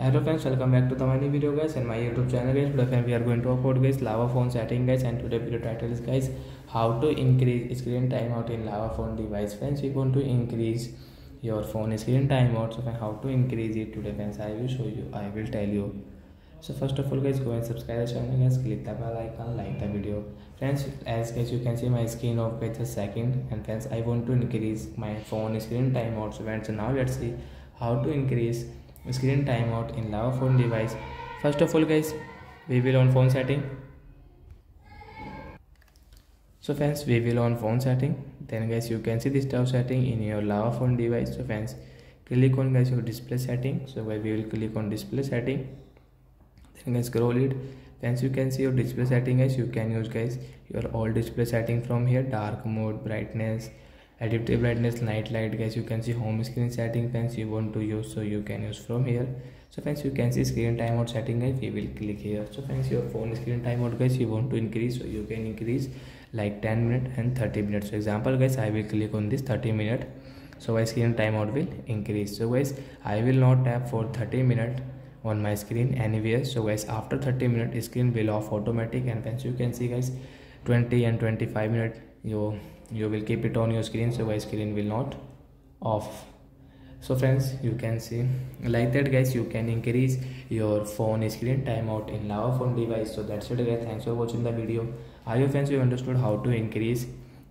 hello friends welcome back to the new video guys and my youtube channel guys. Today we are going to upload guys lava phone setting guys and today video title is guys how to increase screen timeout in lava phone device. Friends we want to increase your phone screen timeout so how to increase it? Today friends i will show you i will tell you. So first of all guys go and subscribe the channel guys. Click the bell icon like the video. Friends as guys you can see my screen of guys a second. And friends i want to increase my phone screen timeout. So friends now let's see how to increase screen timeout in lava phone device. First of all guys we will on phone setting. So friends we will on phone setting. Then guys you can see this tab setting in your lava phone device. So friends click on guys your display setting. So guys, we will click on display setting. Then guys scroll it. Then you can see your display setting guys. You can use guys your all display setting from here. Dark mode brightness adaptive brightness night light guys. You can see home screen setting fans you want to use so you can use from here. So friends you can see screen timeout setting guys. We will click here. So friends your phone screen timeout guys you want to increase so you can increase like 10 minutes and 30 minutes so example guys i will click on this 30 minute. So my screen timeout will increase. So guys i will not tap for 30 minutes on my screen anywhere. So guys after 30 minutes screen will off automatic. And friends you can see guys 20 and 25 minutes you you will keep it on your screen so my screen will not off. So friends you can see like that guys you can increase your phone screen timeout in lava phone device. So that's it guys thanks for watching the video. I hope friends you understood how to increase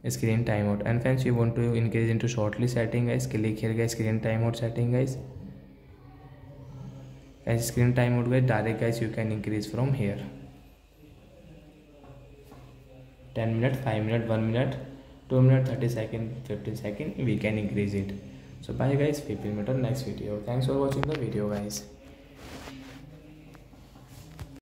screen timeout and friends you want to increase into shortly setting guys click here guys screen timeout setting guys. And screen timeout guys direct guys you can increase from here 10 minutes 5 minutes 1 minute 2 minutes 30 second 15 second we can increase it. So bye guys we will meet on next video. Thanks for watching the video guys